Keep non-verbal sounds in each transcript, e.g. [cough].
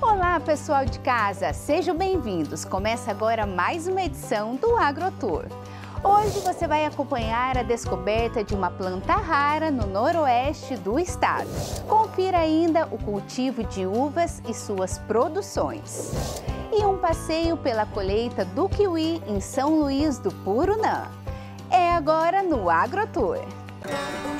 Olá, pessoal de casa, sejam bem-vindos. Começa agora mais uma edição do AgroTour. Hoje você vai acompanhar a descoberta de uma planta rara no noroeste do estado. Confira ainda o cultivo de uvas e suas produções. E um passeio pela colheita do kiwi em São Luís do Purunã. É agora no AgroTour. Em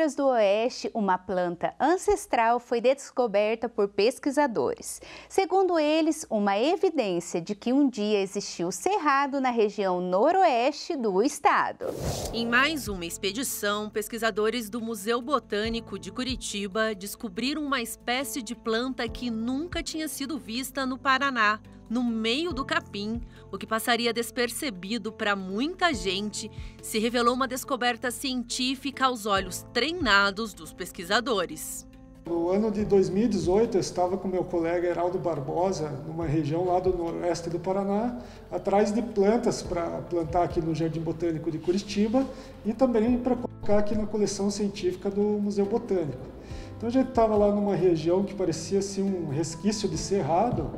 Tuneiras do Oeste, uma planta ancestral foi descoberta por pesquisadores. Segundo eles, uma evidência de que um dia existiu cerrado na região noroeste do estado. Em mais uma expedição, pesquisadores do Museu Botânico de Curitiba descobriram uma espécie de planta que nunca tinha sido vista no Paraná no meio do capim, o que passaria despercebido para muita gente, se revelou uma descoberta científica aos olhos treinados dos pesquisadores. No ano de 2018, eu estava com meu colega Heraldo Barbosa, numa região lá do noroeste do Paraná, atrás de plantas para plantar aqui no Jardim Botânico de Curitiba e também para colocar aqui na coleção científica do Museu Botânico. Então a gente estava lá numa região que parecia assim, um resquício de cerrado,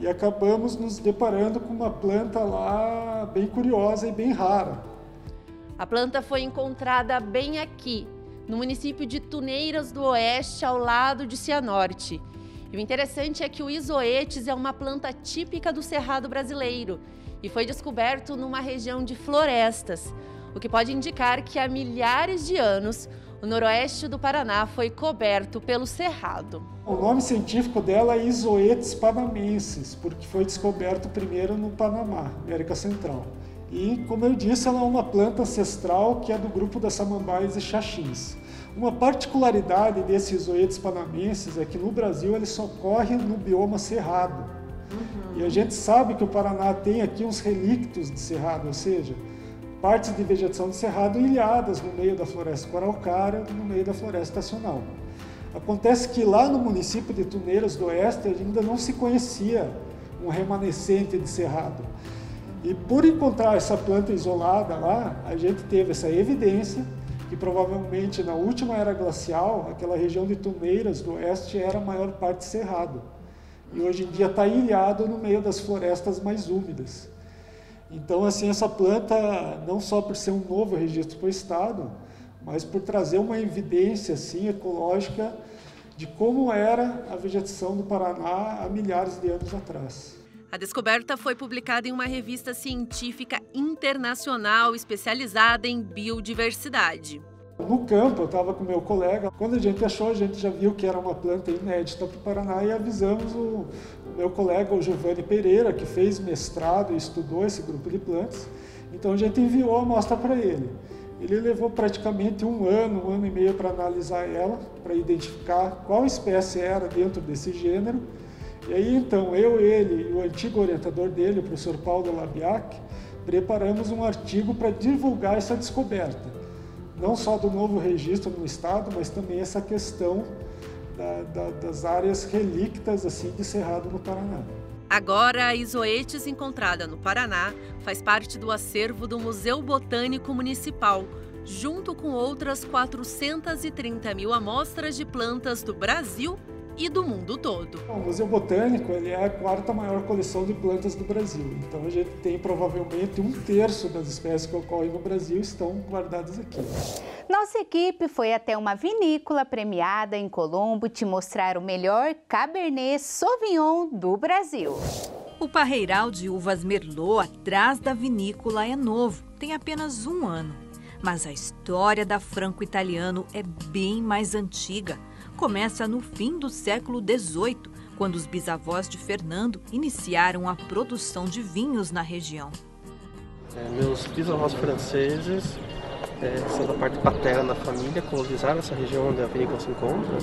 e acabamos nos deparando com uma planta lá bem curiosa e bem rara. A planta foi encontrada bem aqui, no município de Tuneiras do Oeste, ao lado de Cianorte. E o interessante é que o isoetes é uma planta típica do cerrado brasileiro e foi descoberto numa região de florestas, o que pode indicar que há milhares de anos o noroeste do Paraná foi coberto pelo cerrado. O nome científico dela é Isoetes panamensis, porque foi descoberto primeiro no Panamá, América Central. E, como eu disse, ela é uma planta ancestral que é do grupo das samambaias e xaxins. Uma particularidade desse Isoetes panamensis é que no Brasil ele só ocorre no bioma cerrado. Uhum. E a gente sabe que o Paraná tem aqui uns relictos de cerrado, ou seja, partes de vegetação de cerrado ilhadas no meio da floresta coralcária, no meio da floresta estacional. Acontece que lá no município de Tuneiras do Oeste ainda não se conhecia um remanescente de cerrado. E por encontrar essa planta isolada lá, a gente teve essa evidência que provavelmente na última era glacial, aquela região de Tuneiras do Oeste era a maior parte cerrado. E hoje em dia está ilhado no meio das florestas mais úmidas. Então, assim, essa planta, não só por ser um novo registro para o Estado, mas por trazer uma evidência assim, ecológica de como era a vegetação do Paraná há milhares de anos atrás. A descoberta foi publicada em uma revista científica internacional especializada em biodiversidade. No campo, eu estava com meu colega. Quando a gente achou, a gente já viu que era uma planta inédita para o Paraná e avisamos o, meu colega, o Giovanni Pereira, que fez mestrado e estudou esse grupo de plantas. Então a gente enviou a amostra para ele. Ele levou praticamente um ano, um ano e meio para analisar ela, para identificar qual espécie era dentro desse gênero. E aí então eu, ele e o antigo orientador dele, o professor Paulo Labiac, preparamos um artigo para divulgar essa descoberta não só do novo registro no estado, mas também essa questão da, da, das áreas relictas assim de cerrado no Paraná. Agora, a isoetes encontrada no Paraná faz parte do acervo do Museu Botânico Municipal, junto com outras 430 mil amostras de plantas do Brasil e do mundo todo. O Museu Botânico ele é a quarta maior coleção de plantas do Brasil. Então a gente tem provavelmente um terço das espécies que ocorrem no Brasil estão guardadas aqui. Nossa equipe foi até uma vinícola premiada em Colombo te mostrar o melhor Cabernet Sauvignon do Brasil. O parreiral de uvas Merlot atrás da vinícola é novo, tem apenas um ano. Mas a história da franco-italiano é bem mais antiga começa no fim do século XVIII, quando os bisavós de Fernando iniciaram a produção de vinhos na região. É, meus bisavós franceses é, são da parte paterna da família, colonizaram essa região onde a vinícola se encontra.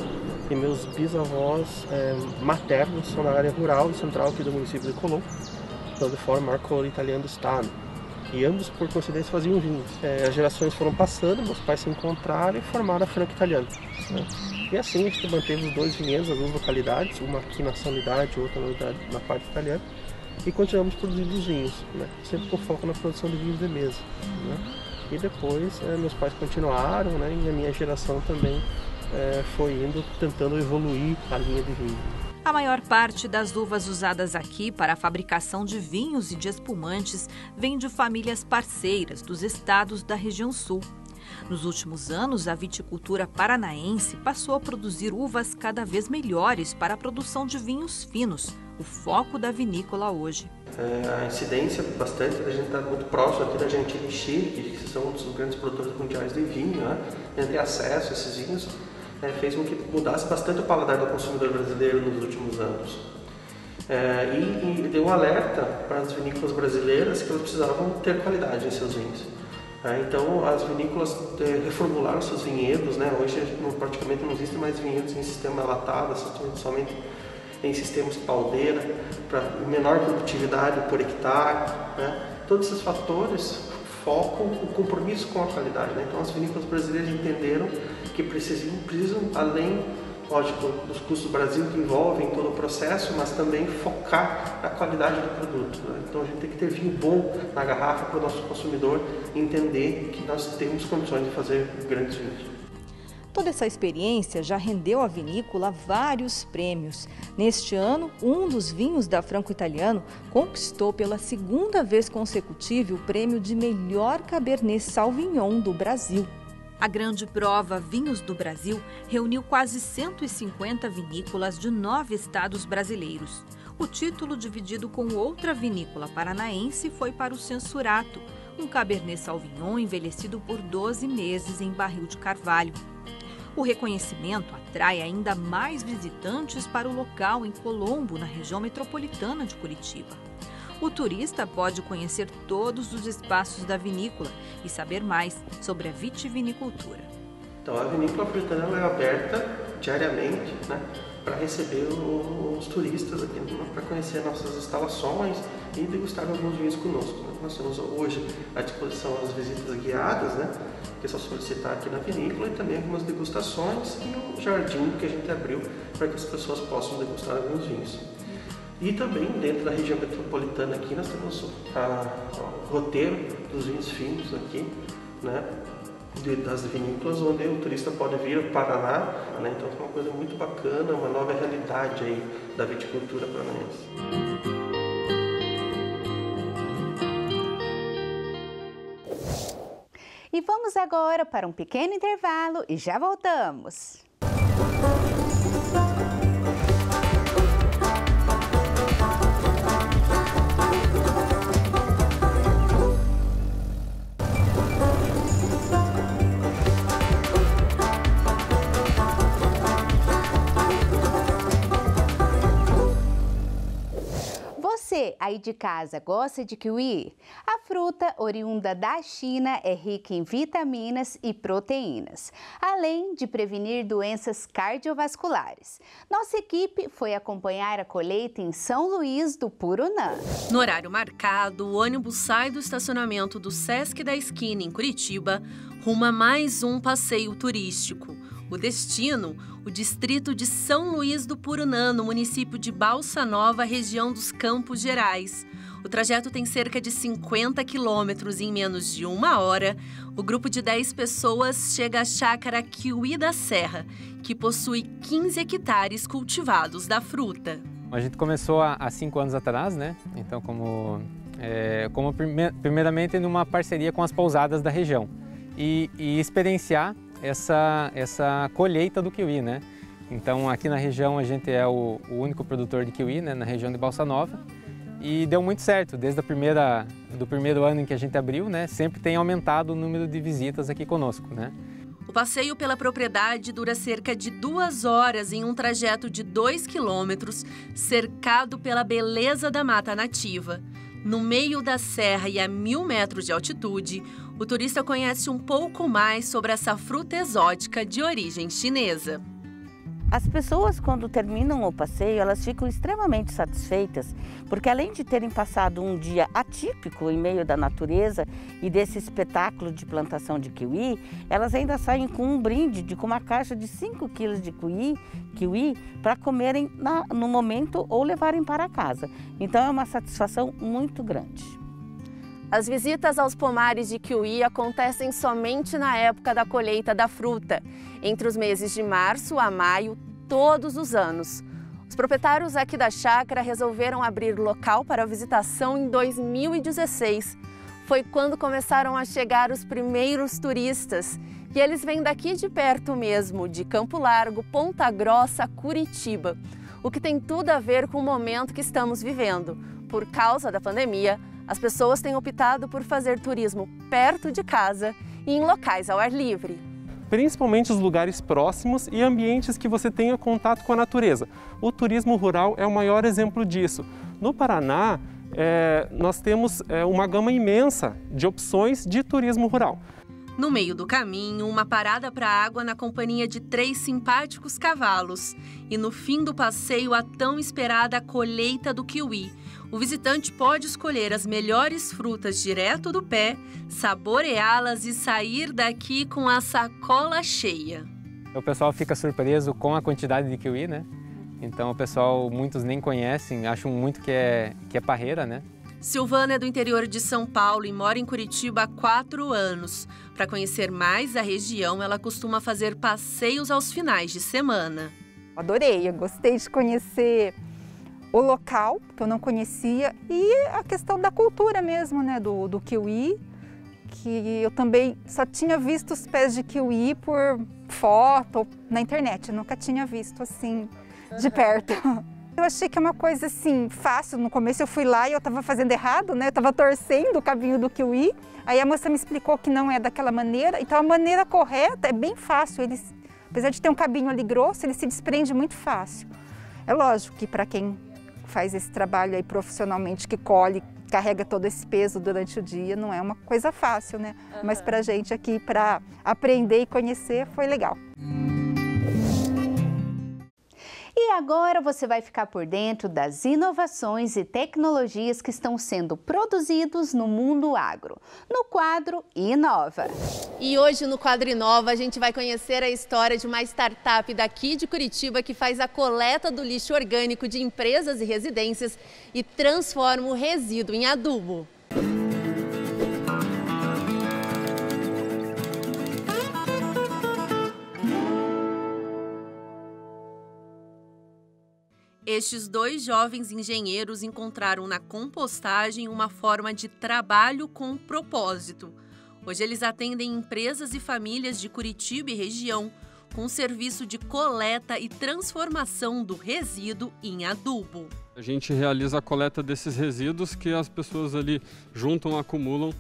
E meus bisavós é, maternos são na área rural e central aqui do município de Colombo, onde forma a cor italiana do estado. E ambos, por coincidência, faziam vinhos. É, as gerações foram passando, meus pais se encontraram e formaram a Franca Italiana. Né? E assim a gente manteve os dois vinhedos, as duas localidades, uma aqui na Sanidade, outra na, na parte italiana, e continuamos produzindo os vinhos, né? sempre com foco na produção de vinhos de mesa. Né? E depois é, meus pais continuaram, né? e a minha geração também é, foi indo tentando evoluir a linha de vinho. A maior parte das uvas usadas aqui para a fabricação de vinhos e de espumantes vem de famílias parceiras dos estados da região sul. Nos últimos anos, a viticultura paranaense passou a produzir uvas cada vez melhores para a produção de vinhos finos, o foco da vinícola hoje. É, a incidência bastante, a gente está muito próximo aqui da Argentina e Chile, que são um dos grandes produtores mundiais de vinho, né? a gente tem acesso a esses vinhos é, fez com que mudasse bastante o paladar do consumidor brasileiro nos últimos anos. É, e, e, deu um alerta para as vinícolas brasileiras que elas precisavam ter qualidade em seus vinhos. É, então as vinícolas é, reformularam seus vinhedos, né? hoje praticamente não existem mais vinhedos em sistema latado, somente em sistemas paldeira, para menor produtividade por hectare. Né? Todos esses fatores foco o compromisso com a qualidade. Né? Então as vinícolas brasileiras entenderam que precisam, precisam, além, lógico, dos custos do Brasil que envolvem todo o processo, mas também focar na qualidade do produto. Né? Então a gente tem que ter vinho bom na garrafa para o nosso consumidor entender que nós temos condições de fazer grandes vinhos. Toda essa experiência já rendeu à vinícola vários prêmios. Neste ano, um dos vinhos da Franco Italiano conquistou pela segunda vez consecutiva o prêmio de melhor Cabernet Sauvignon do Brasil. A grande prova Vinhos do Brasil reuniu quase 150 vinícolas de nove estados brasileiros. O título, dividido com outra vinícola paranaense, foi para o Censurato, um Cabernet Sauvignon envelhecido por 12 meses em barril de carvalho. O reconhecimento atrai ainda mais visitantes para o local em Colombo, na região metropolitana de Curitiba. O turista pode conhecer todos os espaços da vinícola e saber mais sobre a vitivinicultura. Então, a vinícola fritana é aberta diariamente né, para receber os turistas aqui, para conhecer nossas instalações e degustar alguns vinhos conosco. Né? Nós temos hoje à disposição as visitas guiadas, né, que é só solicitar aqui na vinícola, e também algumas degustações e um jardim que a gente abriu para que as pessoas possam degustar alguns vinhos. E também dentro da região metropolitana aqui nós temos o roteiro dos vinhos finos aqui, né? Das vinícolas onde o turista pode vir ao Paraná, né? então é uma coisa muito bacana, uma nova realidade aí da viticultura paranaense. E vamos agora para um pequeno intervalo e já voltamos. Você aí de casa gosta de kiwi? A fruta oriunda da China é rica em vitaminas e proteínas, além de prevenir doenças cardiovasculares. Nossa equipe foi acompanhar a colheita em São Luís do Purunã. No horário marcado, o ônibus sai do estacionamento do Sesc da Esquina em Curitiba, rumo a mais um passeio turístico. O destino, o distrito de São Luís do Purunã, no município de Balsa Nova, região dos Campos Gerais. O trajeto tem cerca de 50 quilômetros em menos de uma hora. O grupo de 10 pessoas chega à chácara Kiwi da Serra, que possui 15 hectares cultivados da fruta. A gente começou há cinco anos atrás, né? Então, como, é, como primeiramente numa parceria com as pousadas da região e, e experienciar essa, essa colheita do kiwi, né? Então aqui na região a gente é o, o único produtor de kiwi, né, na região de Balsa Nova. E deu muito certo, desde a primeira, do primeiro ano em que a gente abriu, né, sempre tem aumentado o número de visitas aqui conosco, né. O passeio pela propriedade dura cerca de duas horas em um trajeto de dois quilômetros, cercado pela beleza da mata nativa. No meio da serra e a mil metros de altitude, o turista conhece um pouco mais sobre essa fruta exótica de origem chinesa. As pessoas, quando terminam o passeio, elas ficam extremamente satisfeitas, porque além de terem passado um dia atípico em meio da natureza e desse espetáculo de plantação de kiwi, elas ainda saem com um brinde, de, com uma caixa de 5 quilos de kiwi, kiwi para comerem na, no momento ou levarem para casa. Então é uma satisfação muito grande. As visitas aos pomares de kiwi acontecem somente na época da colheita da fruta, entre os meses de março a maio, todos os anos. Os proprietários aqui da chácara resolveram abrir local para visitação em 2016. Foi quando começaram a chegar os primeiros turistas. E eles vêm daqui de perto mesmo, de Campo Largo, Ponta Grossa, Curitiba. O que tem tudo a ver com o momento que estamos vivendo. Por causa da pandemia, as pessoas têm optado por fazer turismo perto de casa e em locais ao ar livre. Principalmente os lugares próximos e ambientes que você tenha contato com a natureza. O turismo rural é o maior exemplo disso. No Paraná, é, nós temos é, uma gama imensa de opções de turismo rural. No meio do caminho, uma parada para água na companhia de três simpáticos cavalos. E no fim do passeio, a tão esperada colheita do kiwi o visitante pode escolher as melhores frutas direto do pé, saboreá-las e sair daqui com a sacola cheia. O pessoal fica surpreso com a quantidade de kiwi, né? Então o pessoal, muitos nem conhecem, acham muito que é, que é parreira, né? Silvana é do interior de São Paulo e mora em Curitiba há quatro anos. Para conhecer mais a região, ela costuma fazer passeios aos finais de semana. Adorei, eu gostei de conhecer o local, que eu não conhecia, e a questão da cultura mesmo, né, do, do kiwi, que eu também só tinha visto os pés de kiwi por foto na internet, eu nunca tinha visto assim de perto. [laughs] Eu achei que é uma coisa assim fácil. No começo eu fui lá e eu estava fazendo errado, né? Eu estava torcendo o cabinho do kiwi. Aí a moça me explicou que não é daquela maneira. Então a maneira correta é bem fácil. Ele, apesar de ter um cabinho ali grosso, ele se desprende muito fácil. É lógico que para quem faz esse trabalho aí profissionalmente, que colhe, carrega todo esse peso durante o dia, não é uma coisa fácil, né? Uhum. Mas para a gente aqui, para aprender e conhecer, foi legal. E agora você vai ficar por dentro das inovações e tecnologias que estão sendo produzidos no mundo agro, no quadro Inova. E hoje no quadro Inova a gente vai conhecer a história de uma startup daqui de Curitiba que faz a coleta do lixo orgânico de empresas e residências e transforma o resíduo em adubo. Estes dois jovens engenheiros encontraram na compostagem uma forma de trabalho com propósito. Hoje eles atendem empresas e famílias de Curitiba e região com serviço de coleta e transformação do resíduo em adubo. A gente realiza a coleta desses resíduos que as pessoas ali juntam, acumulam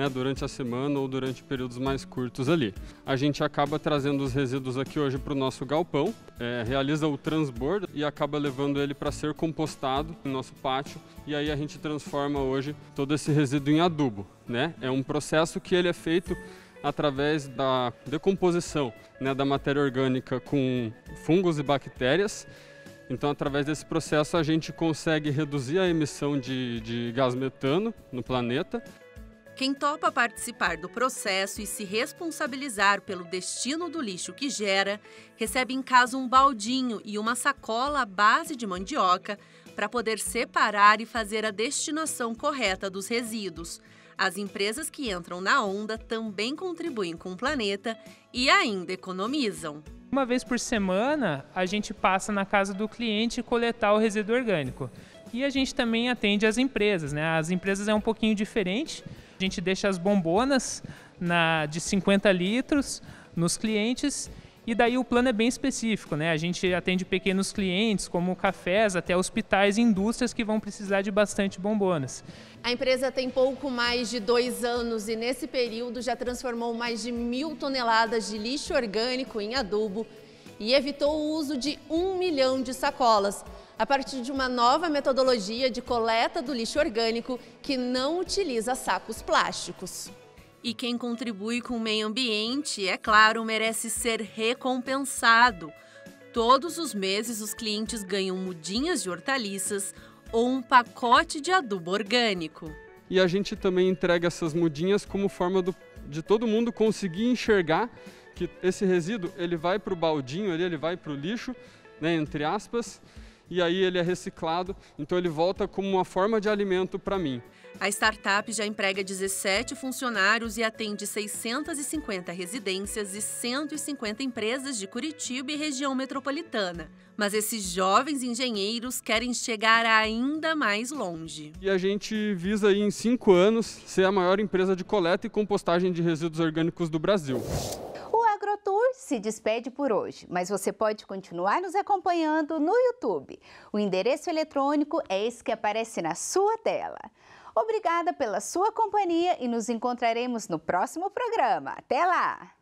né, durante a semana ou durante períodos mais curtos ali. A gente acaba trazendo os resíduos aqui hoje para o nosso galpão, é, realiza o transbordo e acaba levando ele para ser compostado no nosso pátio e aí a gente transforma hoje todo esse resíduo em adubo. Né? É um processo que ele é feito através da decomposição né, da matéria orgânica com fungos e bactérias. Então, através desse processo, a gente consegue reduzir a emissão de, de gás metano no planeta quem topa participar do processo e se responsabilizar pelo destino do lixo que gera, recebe em casa um baldinho e uma sacola à base de mandioca para poder separar e fazer a destinação correta dos resíduos. As empresas que entram na onda também contribuem com o planeta e ainda economizam. Uma vez por semana, a gente passa na casa do cliente coletar o resíduo orgânico. E a gente também atende as empresas, né? As empresas é um pouquinho diferente. Gente deixa as bombonas na, de 50 litros nos clientes e daí o plano é bem específico, né? A gente atende pequenos clientes, como cafés, até hospitais e indústrias que vão precisar de bastante bombonas. A empresa tem pouco mais de dois anos e nesse período já transformou mais de mil toneladas de lixo orgânico em adubo e evitou o uso de um milhão de sacolas a partir de uma nova metodologia de coleta do lixo orgânico que não utiliza sacos plásticos. E quem contribui com o meio ambiente, é claro, merece ser recompensado. Todos os meses, os clientes ganham mudinhas de hortaliças ou um pacote de adubo orgânico. E a gente também entrega essas mudinhas como forma do, de todo mundo conseguir enxergar que esse resíduo ele vai para o baldinho, ele, ele vai para o lixo, né, entre aspas, e aí ele é reciclado, então ele volta como uma forma de alimento para mim. A startup já emprega 17 funcionários e atende 650 residências e 150 empresas de Curitiba e região metropolitana. Mas esses jovens engenheiros querem chegar ainda mais longe. E a gente visa aí em cinco anos ser a maior empresa de coleta e compostagem de resíduos orgânicos do Brasil. Se despede por hoje, mas você pode continuar nos acompanhando no YouTube. O endereço eletrônico é esse que aparece na sua tela. Obrigada pela sua companhia e nos encontraremos no próximo programa. Até lá!